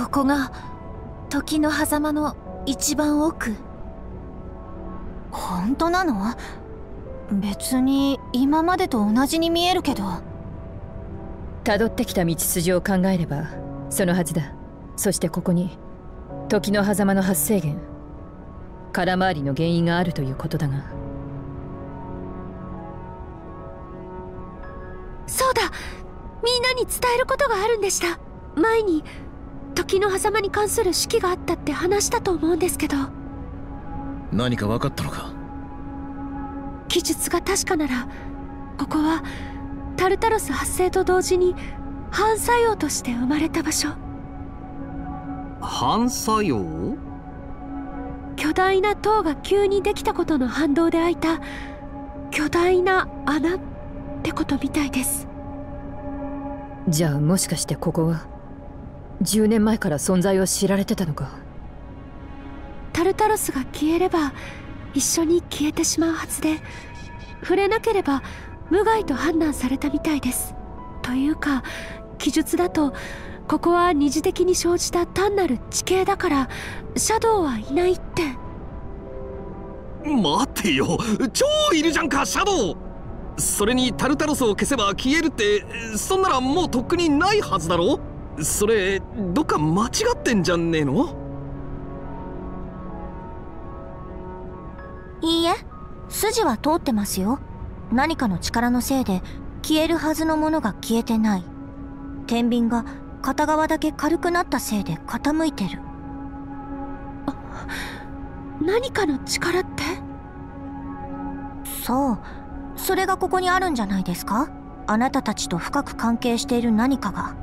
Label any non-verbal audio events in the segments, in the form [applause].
ここが時の狭間の一番奥。本当なの？別に今までと同じに見えるけど。辿ってきた道筋を考えればそのはずだ。そしてここに時の狭間の発生源空回りの原因があるということだが。そうだ。みんなに伝えることがあるんでした。前に時の狭間に関する式があったって話したと思うんですけど。何か分かったのか？記述が確かならここはタルタロス発生と同時に反作用として生まれた場所。反作用？巨大な塔が急にできたことの反動で開いた巨大な穴ってことみたいです。じゃあもしかしてここは10年前から存在を知られてたのか？タルタロスが消えれば一緒に消えてしまうはずで触れなければ無害と判断されたみたいです。というか記述だとここは二次的に生じた単なる地形だからシャドウはいないって。待てよ。超いるじゃんかシャドウ。それにタルタロスを消せば消えるってそんならもうとっくにないはずだろ？それどっか間違ってんじゃねえの？いいえ筋は通ってますよ。何かの力のせいで消えるはずのものが消えてない。天秤が片側だけ軽くなったせいで傾いてる。何かの力って？そう。それがここにあるんじゃないですか？あなたたちと深く関係している何かが。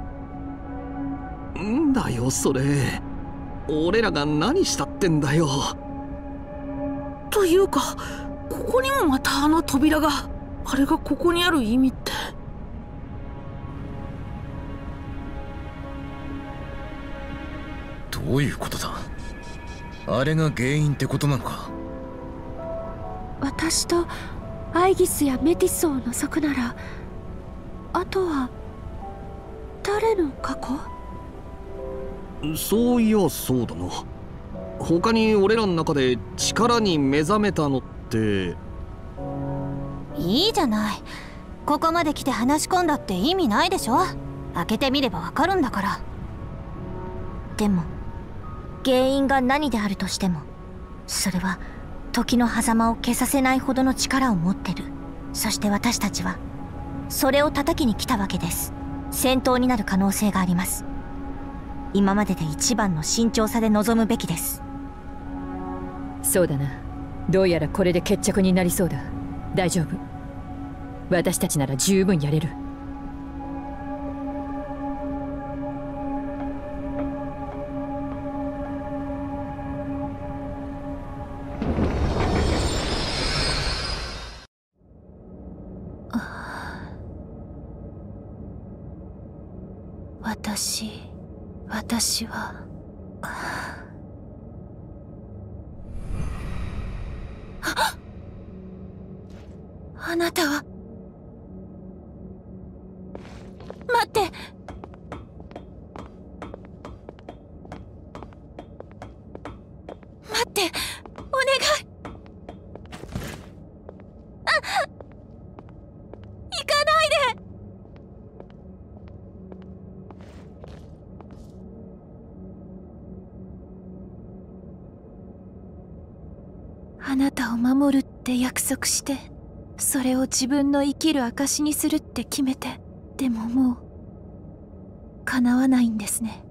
んだよそれ。俺らが何したってんだよ。というかここにもまたあの扉が。あれがここにある意味って。どういうことだ？あれが原因ってことなのか？私とアイギスやメティスを除くならあとは誰の過去？そういやそうだな。他に俺らの中で力に目覚めたのって。いいじゃない。ここまで来て話し込んだって意味ないでしょ。開けてみればわかるんだから。でも原因が何であるとしてもそれは時の狭間を消させないほどの力を持ってる。そして私たちはそれを叩きに来たわけです。戦闘になる可能性があります。今までで一番の慎重さで臨むべきです。そうだな。どうやらこれで決着になりそうだ。大丈夫。私たちなら十分やれる。私はあなたを守るって約束してそれを自分の生きる証にするって決めてでももう叶わないんですね。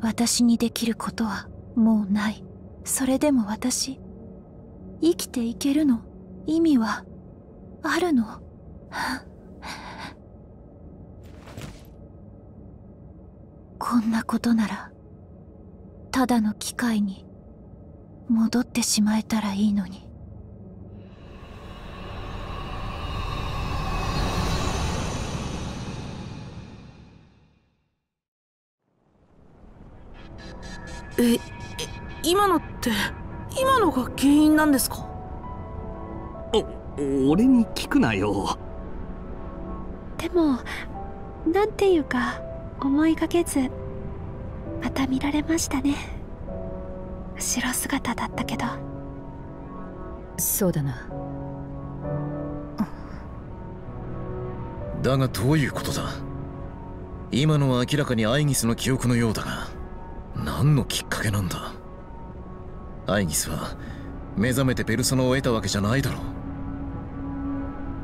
私にできることはもうない。それでも私生きていけるの？意味はあるの？[laughs] こんなことならただの機械に戻ってしまえたらいいのに。ええ今のって今のが原因なんですか？お俺に聞くなよ。でもなんていうか思いがけずまた見られましたね後ろ姿だったけど。そうだな。だがどういうことだ？今のは明らかにアイギスの記憶のようだが何のきっかけなんだ？アイギスは目覚めてペルソナを得たわけじゃないだろ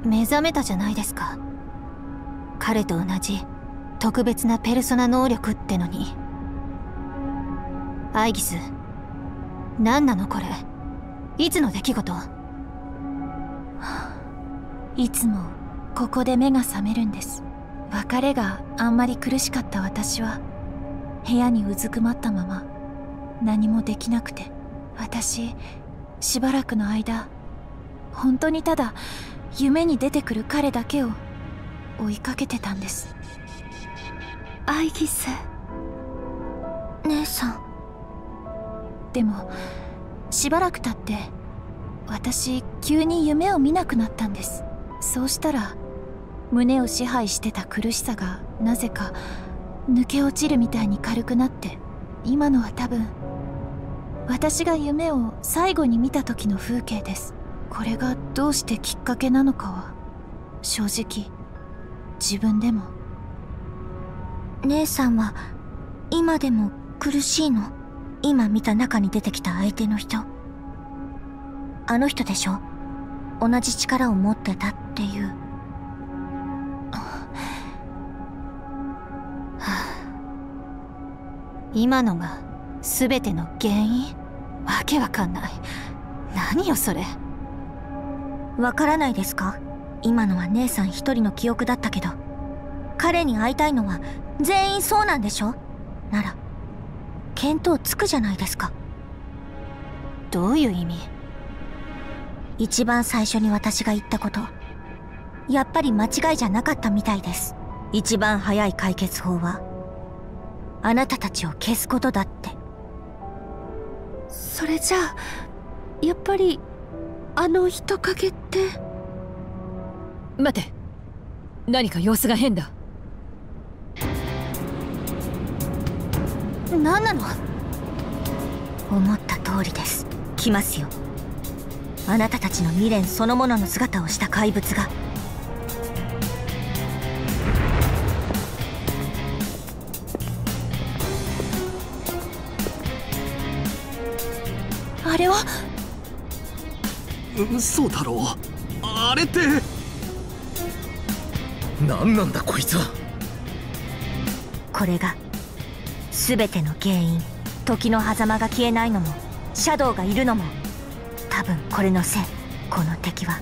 う。目覚めたじゃないですか。彼と同じ特別なペルソナ能力ってのに。アイギス何なのこれ？いつの出来事？いつもここで目が覚めるんです。別れがあんまり苦しかった私は。部屋にうずくまったまま。何もできなくて。私しばらくの間本当にただ夢に出てくる彼だけを追いかけてたんです。アイギス姉さん。でもしばらく経って私急に夢を見なくなったんです。そうしたら胸を支配してた苦しさがなぜか抜け落ちるみたいに軽くなって今のは多分私が夢を最後に見た時の風景です。これがどうしてきっかけなのかは正直自分でも姉さんは今でも苦しいの。今見た中に出てきた相手の人。あの人でしょ？同じ力を持ってたっていう。今のが全ての原因？わけわかんない。何よそれ。わからないですか？今のは姉さん一人の記憶だったけど。彼に会いたいのは全員そうなんでしょ？なら見当つくじゃないですか。どういう意味？一番最初に私が言ったこと。やっぱり間違いじゃなかったみたいです。一番早い解決法は。あなたたちを消すことだって。それじゃあやっぱりあの人影って？待て。何か様子が変だ。何なの？思った通りです。来ますよ。あなたたちの未練そのものの姿をした怪物が。あれは？嘘だろ。あれって。何なんだこいつは。これが全ての原因時の狭間が消えないのもシャドウがいるのも多分これのせい。この敵は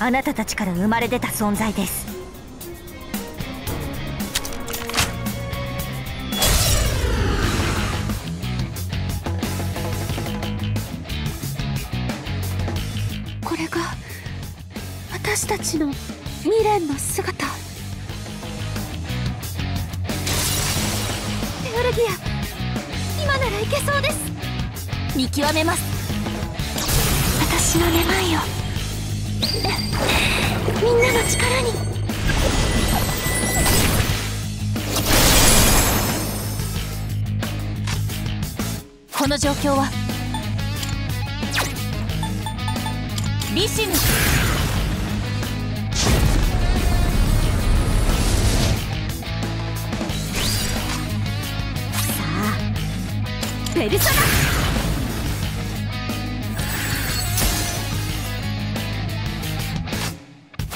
あなたたちから生まれ出た存在です。これが私たちの未練の姿。ギア。今ならいけそうです。見極めます。私の願いを。みんなの力に。この状況は。リシヌペルソナ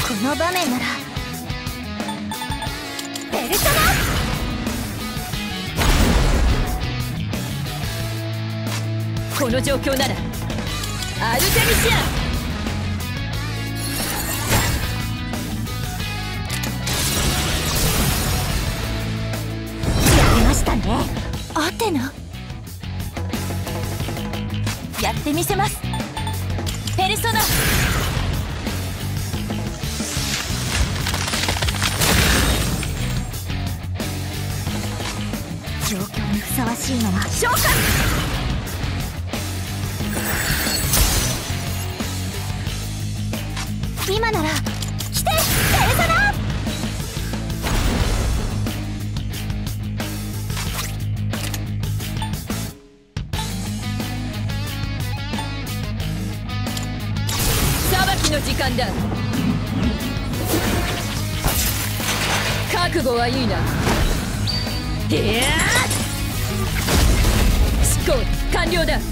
この場面なら。ペルソナこの状況なら。アルテミシア。やりましたね。アテナ。てみせます。ペルソナ。状況にふさわしいのは。召喚。今なら間だ。覚悟はいいな。いや執行完了だ。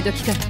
め時か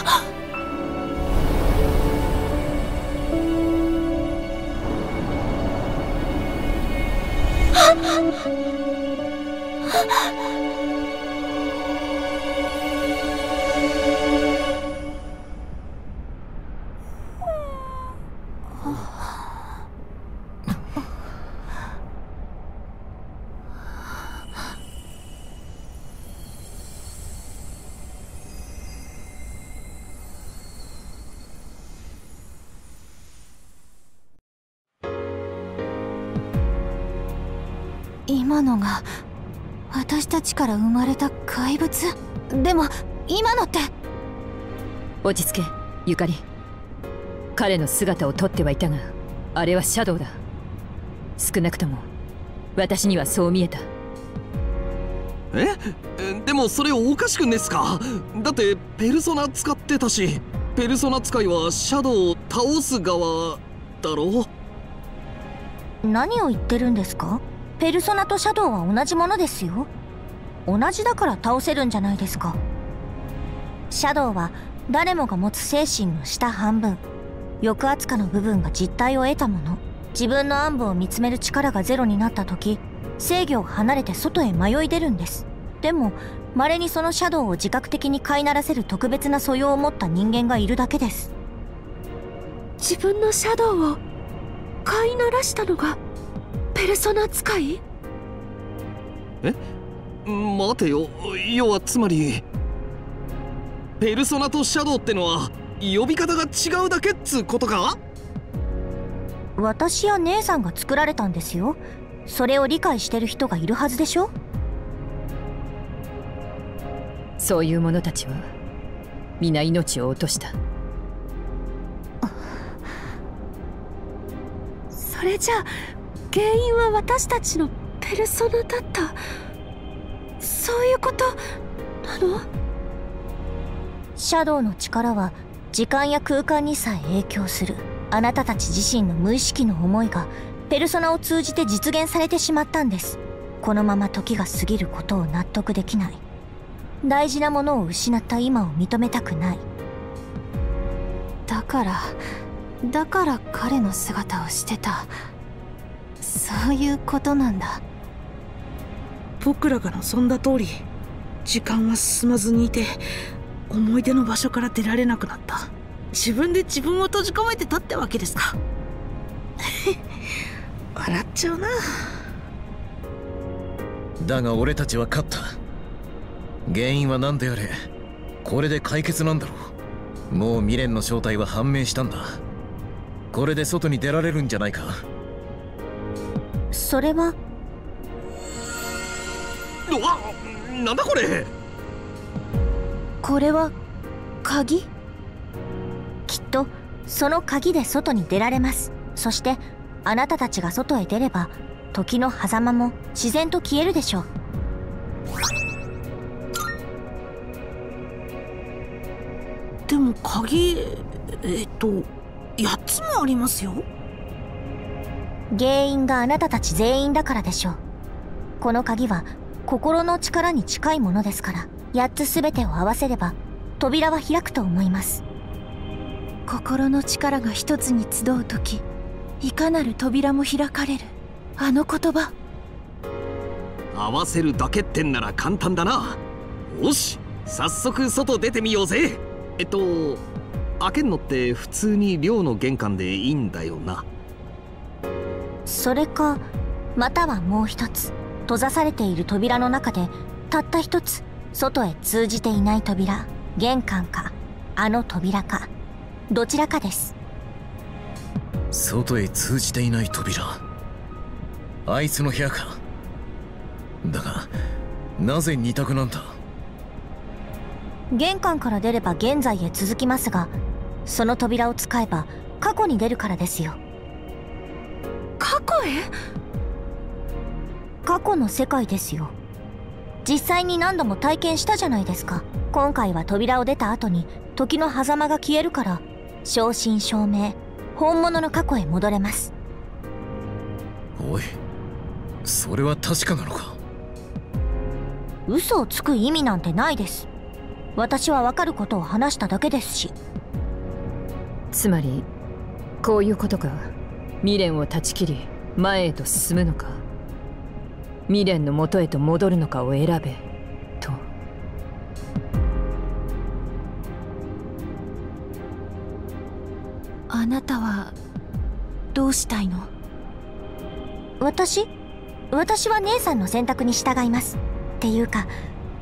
[gasps] 啊！啊！啊！今のが私たちから生まれた怪物？でも今のって？落ち着けゆかり。彼の姿をとってはいたがあれはシャドウだ。少なくとも私にはそう見えた。え？えでもそれおかしくねっすか？だってペルソナ使ってたしペルソナ使いはシャドウを倒す側だろ？何を言ってるんですか？ペルソナとシャドウは同じものですよ。同じだから倒せるんじゃないですか。シャドウは誰もが持つ精神の下半分。抑圧下の部分が実体を得たもの。自分の暗部を見つめる力がゼロになった時制御を離れて外へ迷い出るんです。でも稀にそのシャドウを自覚的に飼いならせる特別な素養を持った人間がいるだけです。自分のシャドウを飼いならしたのがペルソナ使い？待てよ。要はつまりペルソナとシャドウってのは呼び方が違うだけっつうことか？私や姉さんが作られたんですよ。それを理解してる人がいるはずでしょ？そういう者たちは皆命を落とした。それじゃあ原因は私たちのペルソナだった。そういうことなの？シャドウの力は時間や空間にさえ影響する。あなたたち自身の無意識の思いがペルソナを通じて実現されてしまったんです。このまま時が過ぎることを納得できない。大事なものを失った今を認めたくない。だからだから彼の姿をしてたそういうことなんだ。僕らが望んだ通り時間は進まずにいて思い出の場所から出られなくなった。自分で自分を閉じ込めてたってわけですか。[laughs] 笑っちゃうな。だが俺たちは勝った。原因は何であれこれで解決なんだろう。もう未練の正体は判明したんだ。これで外に出られるんじゃないかそれは？うわなんだこれ？これは？鍵？きっとその鍵で外に出られます。そしてあなたたちが外へ出れば時の狭間も自然と消えるでしょう。でも鍵えっと8つもありますよ原因があなたたち全員だからでしょう。この鍵は心の力に近いものですから8つ全てを合わせれば扉は開くと思います。心の力が一つに集う時いかなる扉も開かれる。あの言葉。合わせるだけってんなら簡単だな。よし早速外出てみようぜ。えっと開けんのって普通に寮の玄関でいいんだよなそれかまたはもう一つ閉ざされている扉の中でたった一つ外へ通じていない扉玄関かあの扉かどちらかです。外へ通じていない扉。あいつの部屋か。だがなぜ二択なんだ？玄関から出れば現在へ続きますがその扉を使えば過去に出るからですよ過去へ？過去の世界ですよ。実際に何度も体験したじゃないですか。今回は扉を出た後に時の狭間が消えるから正真正銘本物の過去へ戻れます。おいそれは確かなのか？嘘をつく意味なんてないです。私は分かることを話しただけですし。つまりこういうことか。未練を断ち切り前へと進むのか。未練の元へと戻るのかを選べ。と。あなたはどうしたいの？私？私は姉さんの選択に従います。っていうか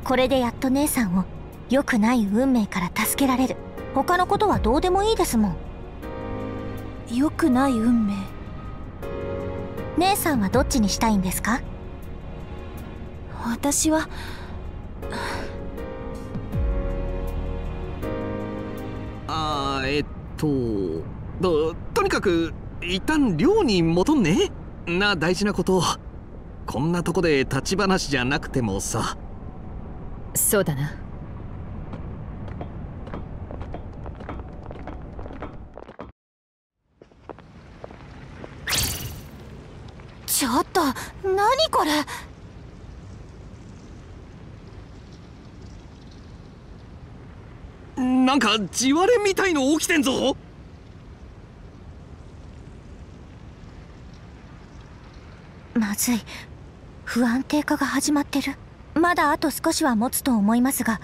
これでやっと姉さんを良くない運命から助けられる。他のことはどうでもいいですもん。良くない運命？姉さんはどっちにしたいんですか？私は。あーえっとととにかく一旦寮に戻んね？な大事なこと。こんなとこで立ち話じゃなくてもさ。そうだなちょっと何これ？なんか地割れみたいの起きてんぞ。まずい。不安定化が始まってる。まだあと少しは持つと思いますが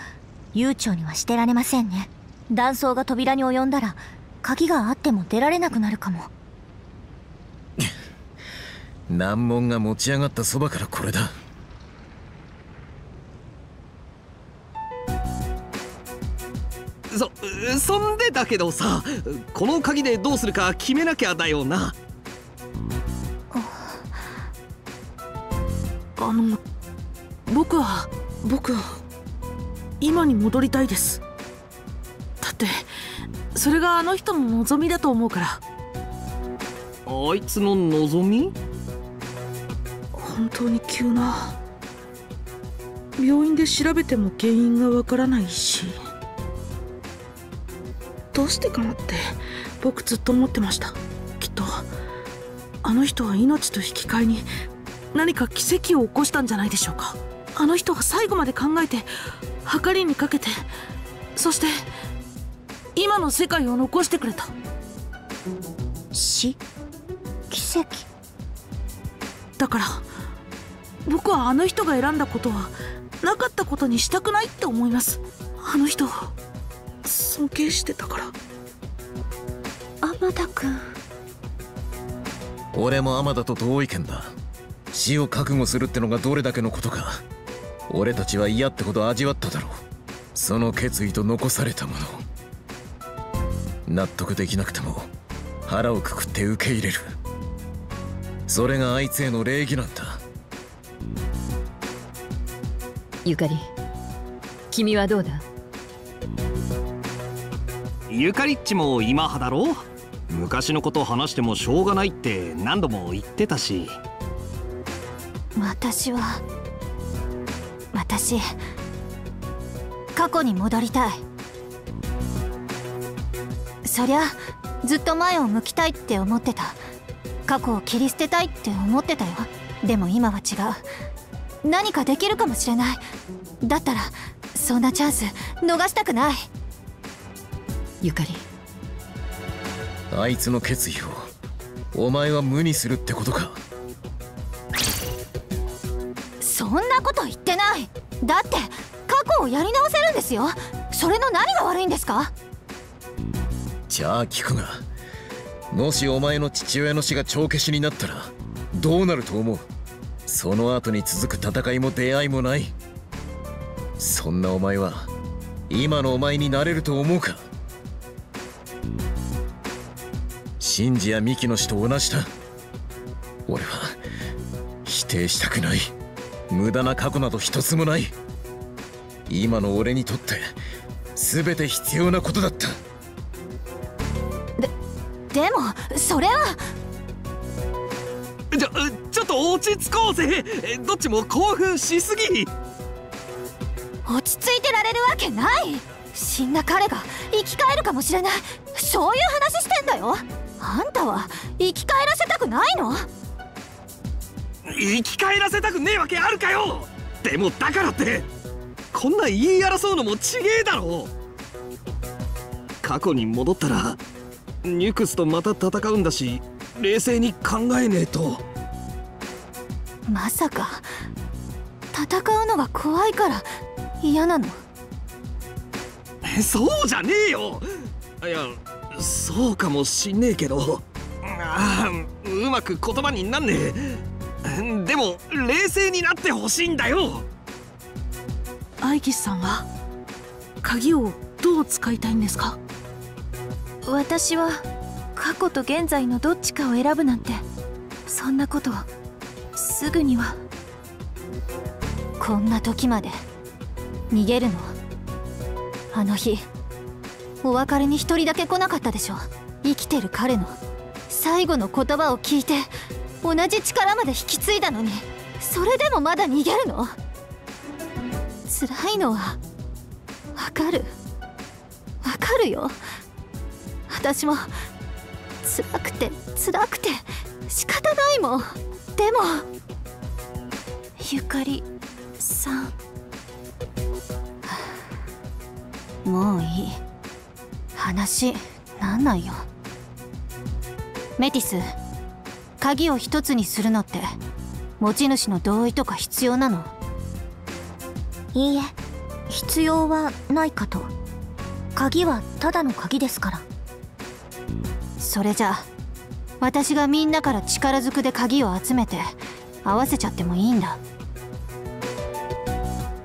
悠長にはしてられませんね。断層が扉に及んだら鍵があっても出られなくなるかも難問が持ち上がったそばからこれだ。そそんでだけどさこの鍵でどうするか決めなきゃだよな。あの僕は僕は今に戻りたいです。だってそれがあの人の望みだと思うから。あいつの望み？本当に急な。病院で調べても原因がわからないし。どうしてかなって僕ずっと思ってました。きっとあの人は命と引き換えに何か奇跡を起こしたんじゃないでしょうか。あの人は最後まで考えて計りにかけてそして今の世界を残してくれた。死奇跡？だから僕はあの人が選んだことはなかったことにしたくないって思います。あの人を。尊敬してたから。天田君。俺も天田と同意見だ。死を覚悟するってのがどれだけのことか。俺たちは嫌ってこと味わっただろう。その決意と残されたもの納得できなくても腹をくくって受け入れる。それがあいつへの礼儀なんだゆかり。君はどうだ？ゆかりっちも今派だろ？昔のことを話してもしょうがないって何度も言ってたし。私は私過去に戻りたい。そりゃずっと前を向きたいって思ってた。過去を切り捨てたいって思ってたよ。でも今は違う何かできるかもしれない。だったらそんなチャンス逃したくない。ゆかり。あいつの決意をお前は無にするってことか。そんなこと言ってない。だって過去をやり直せるんですよ。それの何が悪いんですか？じゃあ聞くがもしお前の父親の死が帳消しになったらどうなると思う？その後に続く戦いも出会いもない。そんなお前は今のお前になれると思うか？シンジやミキの死と同じだ。俺は否定したくない。無駄な過去など一つもない。今の俺にとって全て必要なことだった。ででもそれは落ち着こうぜ。どっちも興奮しすぎ。落ち着いてられるわけない。死んだ彼が生き返るかもしれない。そういう話してんだよ。あんたは生き返らせたくないの？生き返らせたくねえわけあるかよ。でもだからってこんな言い争うのもちげえだろ。過去に戻ったらニュクスとまた戦うんだし冷静に考えねえとまさか。戦うのが怖いから嫌なの。そうじゃねえよ。いやそうかもしんねえけど。ああうまく言葉になんねえ。でも冷静になってほしいんだよ。アイギスさんは鍵をどう使いたいんですか？私は過去と現在のどっちかを選ぶなんてそんなことすぐには。こんな時まで。逃げるの。あの日お別れに一人だけ来なかったでしょ生きてる彼の。最後の言葉を聞いて同じ力まで引き継いだのに。それでもまだ逃げるの？辛いのはわかる。わかるよ。私も辛くて辛くて仕方ないもん。でも。ゆかりさん。もういい。話なんないよ。メティス鍵を一つにするのって持ち主の同意とか必要なの？いいえ必要はないかと。鍵はただの鍵ですから。それじゃあ私がみんなから力ずくで鍵を集めて合わせちゃってもいいんだ。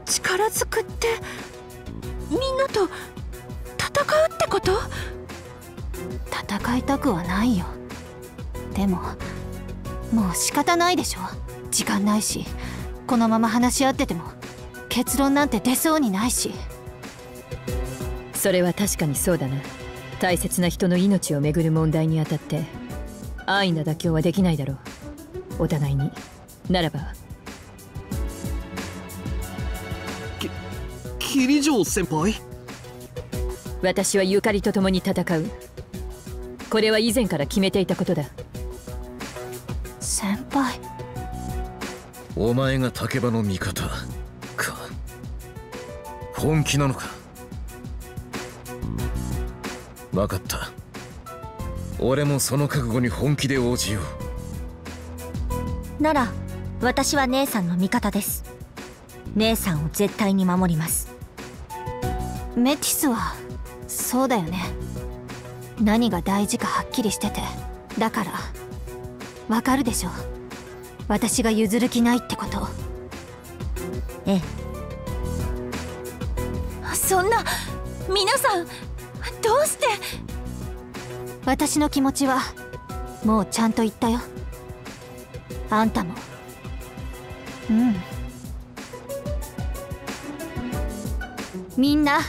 力ずくってみんなと戦うってこと？戦いたくはないよ。でももう仕方ないでしょ。時間ないし。このまま話し合ってても結論なんて出そうにないし。それは確かにそうだな。大切な人の命をめぐる問題にあたって安易な妥協はできないだろう。お互いに。ならば。桐城先輩？私はゆかりと共に戦う。これは以前から決めていたことだ。先輩。お前が竹場の味方か。本気なのか？分かった俺もその覚悟に本気で応じよう。なら私は姉さんの味方です。姉さんを絶対に守ります。メティスはそうだよね。何が大事かはっきりしてて。だからわかるでしょ。私が譲る気ないってこと。ええ。そんな皆さんどうして私の気持ちはもうちゃんと言ったよ。あんたも。うん。みんな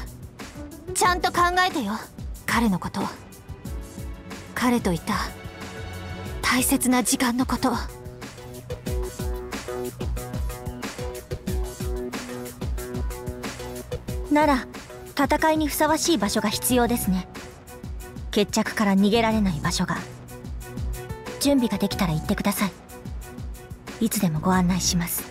ちゃんと考えてよ。彼のこと彼といた。大切な時間のこと。なら戦いにふさわしい場所が必要ですね。決着から逃げられない場所が。準備ができたら言ってください。いつでもご案内します。